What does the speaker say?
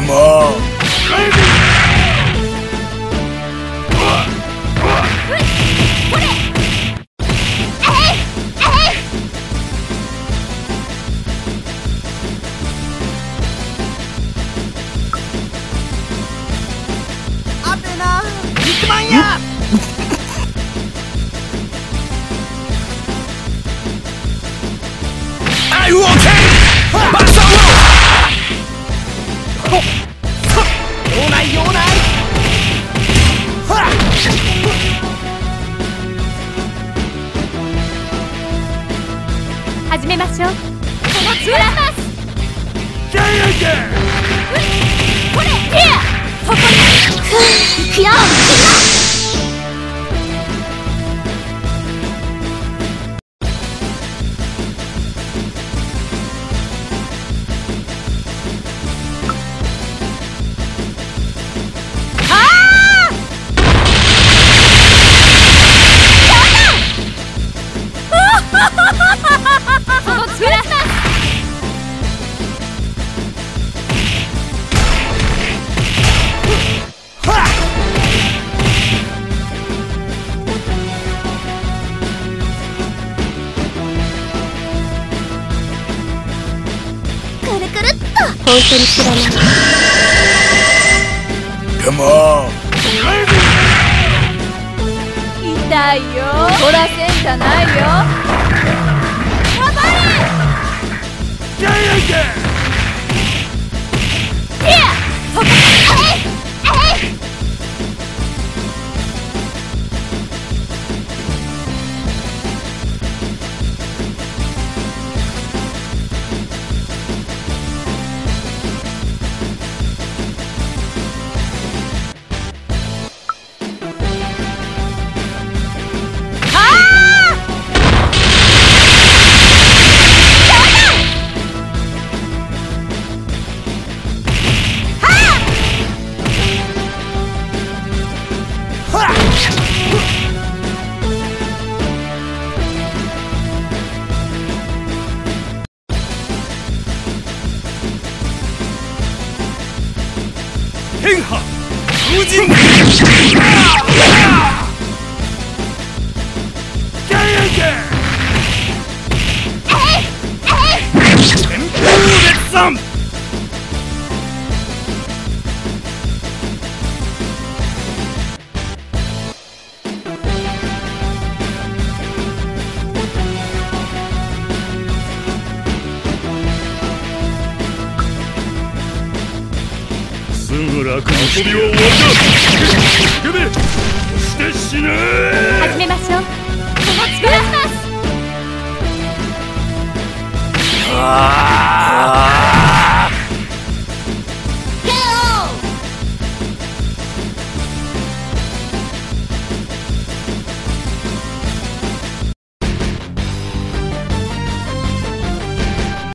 them all. I will take... 本当に知らない。Come on! 痛いよ。怒らせんじゃないよ。やばい天好无如今。呀呀すぐ楽に遊びは終わりだして死ね。始めましょう。この力ますあー